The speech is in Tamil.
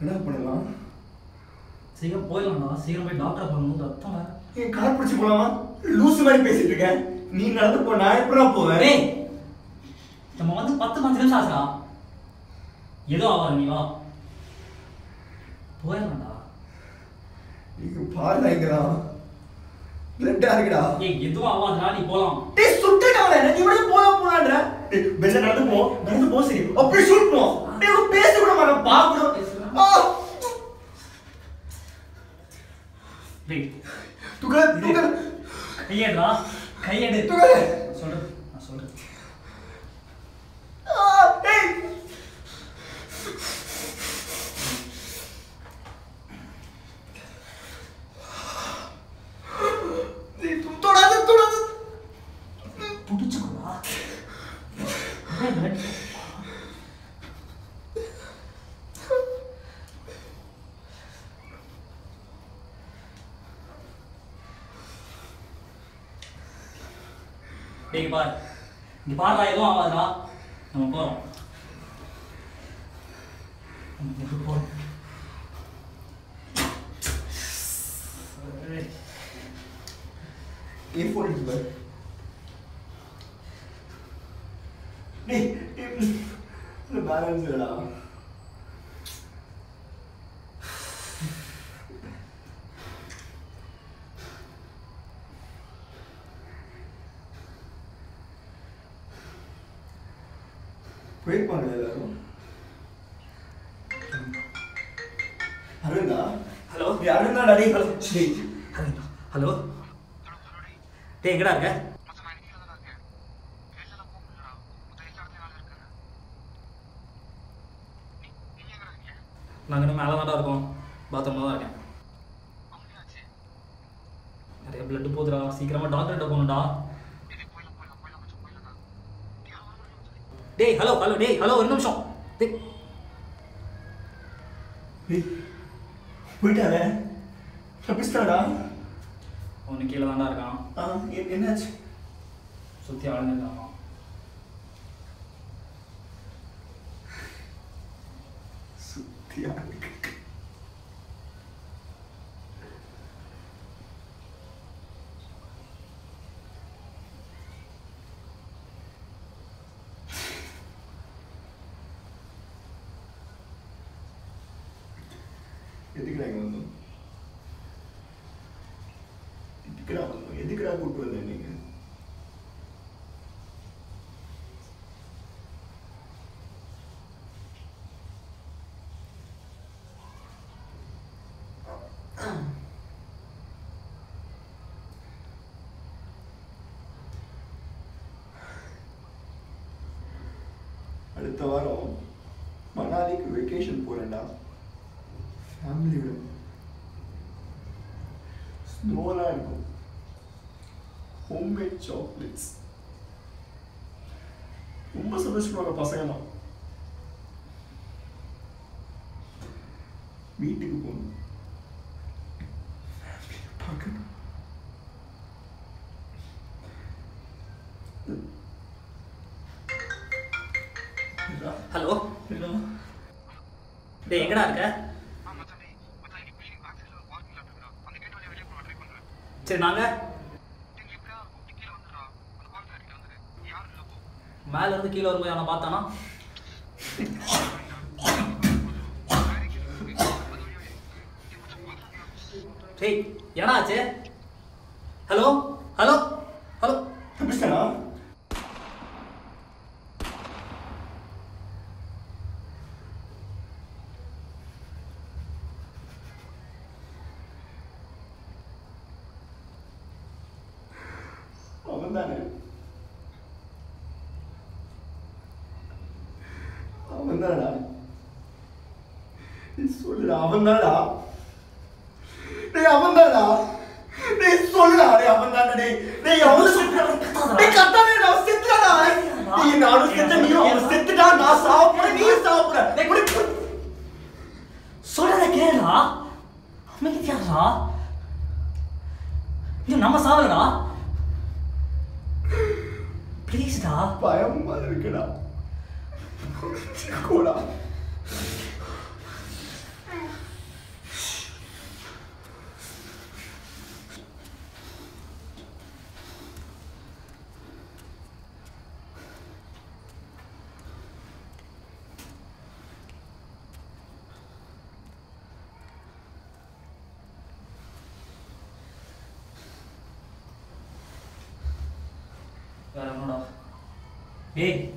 என்ன பண்ணலாம் சீக்கிரம் போயிடலாம்டா. சீக்கிரம் போய் டாக்டர் பண்ணணும் ரத்தம் வேற. என் கார் பிடிச்சி போலாமா? லூசு மாதிரி பேசிட்டு இருக்கேன் நீ நடந்து போ நான் எப்படா போவேன்? நம்ம வந்து பத்து பத்து நிமிஷம் ஆச்சுடா. ஏதோ ஆவாது நீ வா. போயிடலாம்டா. நீங்க பாருடா இங்கடா. பிளட்டா இருக்குடா. ஏய் எதுவும் ஆகாதுடா நீ போலாம். டேய் சுட்டுட்டாங்க நீ மட்டும் போலாம் போலான்ற? பெல்ல நடந்து போ நடந்து போ சரி. அப்படியே ஷூட் போ டேய் இவன் பேச கூட மாட்டான். பாக்கணும் ஆ. டேய். துக துக கையேடுடா. கையேடு. துக சொல்றேன் நான் சொல்றேன் ஆ டேய் டேய் தொடாத தொடாத புடிச்சுக்கோடா டேய் பார். இங்க பாடுறா எதுவும் ஆகாதுடா. நம்ம போறோம். நம்ம எப்ப போறோம் எடுத்து பாரு? டேய் இந்த பேலன்ஸ் இல்லடா. அருந்தா ஹலோ? நீ அருந்தா டேய் ஹலோ. டேய் ஹலோ? டேய் எங்கடா இருக்க? நாங்கள் இன்னும் மேலே இருக்கோம். பாத்ரூமில் தான் இருக்கேன். நிறைய பிளட் போகுதுடா சீக்கிரமாக டாக்டர்கிட்ட போகணும்டா. டேய் ஹலோ ஹலோ டேய் ஹலோ ஒரு நிமிஷம். டேய். டேய் போயிட்டாரே தப்பிச்சிட்டாடா? அவனு கீழே தான்டா இருக்கான். ஆ என்னாச்சு? சுற்றி ஆளுந்துருக்கான் சுத்தியா எதுக்குடா இங்க வந்தோம்? எதுக்குடா வந்தோம் எதுக்குடா கூட்டு வந்தேன் நீங்க? அடுத்த வாரம் மணாலிக்கு வெக்கேஷன் போறேன்டா. ஃபேமிலியோட ஸ்னோலாக இருக்கும். ஹோம்மேட் சாக்லேட்ஸ் ரொம்ப சந்தோஷப்படுவாங்க பசங்கலாம் வீட்டுக்கு போகணும். ஃபேமிலியை பார்க்கணும். ஹலோ? இதா. டேய் எங்கடா இருக்க? சரி நாங்க மேல இருந்து கீழே வரும்போது அவனை பார்த்தானா? டேய் என்னடா ஆச்சு? ஹலோ? ஹலோ? ஹலோ? தப்பிச்சிட்டானா அவன் தானே அவன் தானடா நீ சொல்லுடா அவன் தானடா டேய் அவன் தானடா டேய் சொல்லுடா டேய் அவன் தானடா டேய். டேய் அவன் செத்துடா டேய் கத்தாதேடா அவன் செத்துடாடா நீ நானும் செத்த நீ அவன் செத்துடா நான் சாப்பிடுறேன் நீ சாப்பிடுற டேய் குடி சொல்றத கேளுடா. அமைதியாடா இது நம்ம சாவலடா. ப்ளீஸ்டா பயமா இருக்குடா. Circola. Hey.